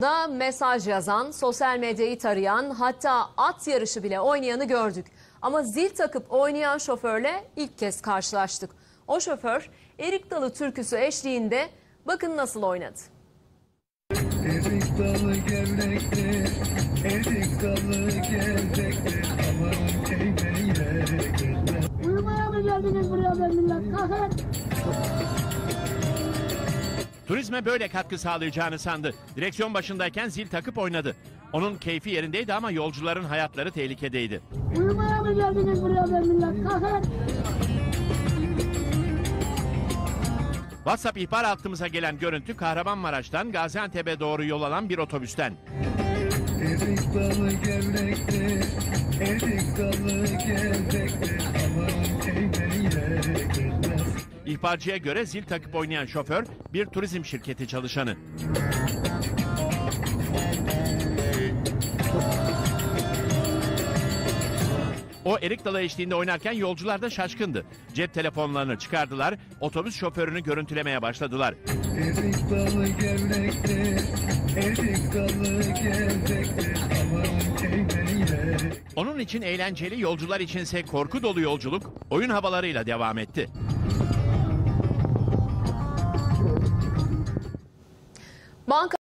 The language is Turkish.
Da mesaj yazan, sosyal medyayı tarayan, hatta at yarışı bile oynayanı gördük. Ama zil takıp oynayan şoförle ilk kez karşılaştık. O şoför Erik Dalı türküsü eşliğinde bakın nasıl oynadı. Erik dalı gevrektir, erik dalı gevrektir. Aman gözler. Uyumaya mı geldiniz buraya be millet? Kalkın. Turizme böyle katkı sağlayacağını sandı. Direksiyon başındayken zil takıp oynadı. Onun keyfi yerindeydi ama yolcuların hayatları tehlikedeydi. Uyumaya mı geldiniz buraya be millet? Kalkın. WhatsApp ihbar hattımıza gelen görüntü Kahramanmaraş'tan Gaziantep'e doğru yol alan bir otobüsten. Erik dalı gevrektir, erik dalı gevrektir. İhbarcıya göre zil takıp oynayan şoför bir turizm şirketi çalışanı. O erik dalı eşliğinde oynarken yolcular da şaşkındı. Cep telefonlarını çıkardılar, otobüs şoförünü görüntülemeye başladılar. Erik dalı gevrektir, erik dalı gevrektir. Aman Onun için eğlenceli, yolcular içinse korku dolu yolculuk oyun havalarıyla devam etti. Monk